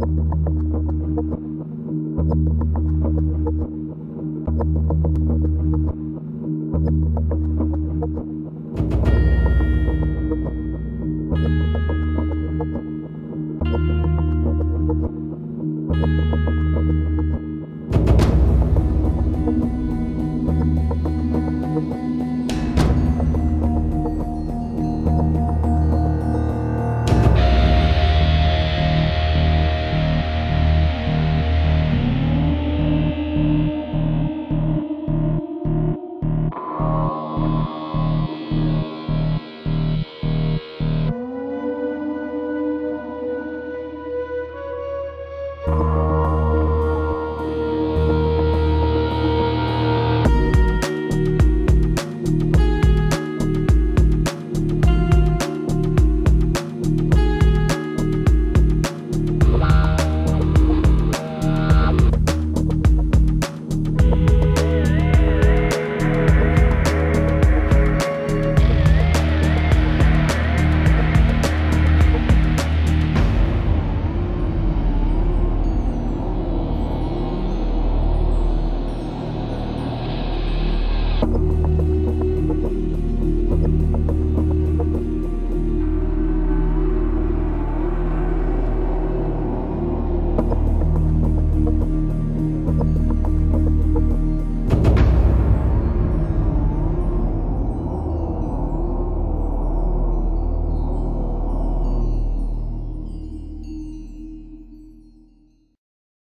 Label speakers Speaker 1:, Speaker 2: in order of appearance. Speaker 1: you